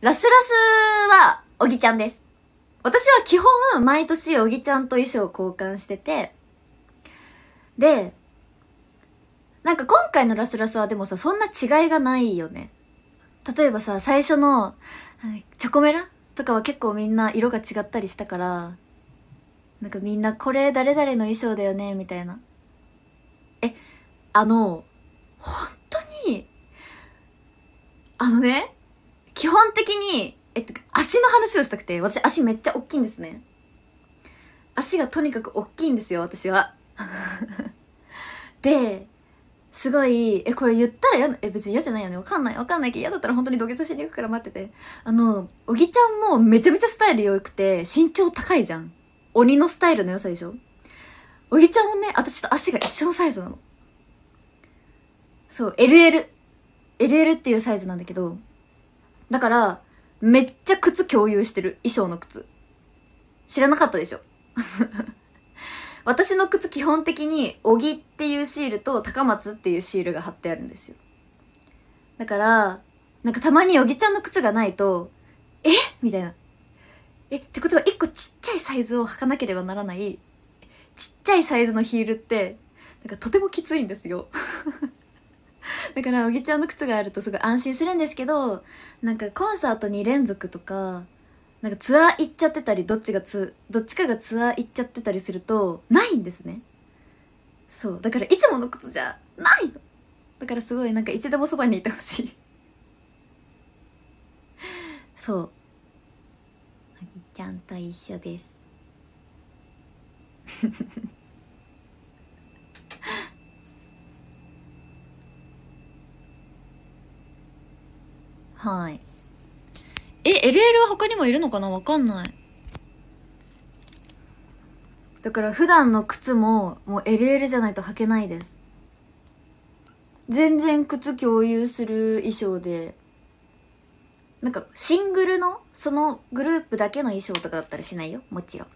ラスラスは、おぎちゃんです。私は基本、毎年、おぎちゃんと衣装を交換してて、で、なんか今回のラスラスはでもさ、そんな違いがないよね。例えばさ、最初の、チョコメラとかは結構みんな色が違ったりしたから、なんかみんなこれ誰々の衣装だよね、みたいな。え、あの、本当に、あのね、基本的に、えっと、足の話をしたくて、私足めっちゃ大きいんですね。足がとにかく大きいんですよ、私は。で、すごい、え、これ言ったら嫌な、え、別に嫌じゃないよね。わかんない。わかんないけど、嫌だったら本当に土下座しに行くから待ってて。あの、おぎちゃんもめちゃめちゃスタイル良くて、身長高いじゃん。鬼のスタイルの良さでしょおぎちゃんもね、私と足が一緒のサイズなの。そう、LL。LL っていうサイズなんだけど、だから、めっちゃ靴共有してる。衣装の靴。知らなかったでしょ？私の靴基本的に、小木っていうシールと高松っていうシールが貼ってあるんですよ。だから、なんかたまに小木ちゃんの靴がないと、え？みたいな。え、ってことは一個ちっちゃいサイズを履かなければならない、ちっちゃいサイズのヒールって、なんかとてもきついんですよ。だから、おぎちゃんの靴があるとすごい安心するんですけど、なんかコンサート2連続とか、なんかツアー行っちゃってたり、どっちがツ、どっちかがツアー行っちゃってたりすると、ないんですね。そう。だからいつもの靴じゃないの。だからすごいなんかいつでもそばにいてほしい。そう。おぎちゃんと一緒です。はい。え、LL は他にもいるのかな？わかんない。だから普段の靴ももう LL じゃないと履けないです。全然靴共有する衣装で、なんかシングルのそのグループだけの衣装とかだったらしないよ。もちろん。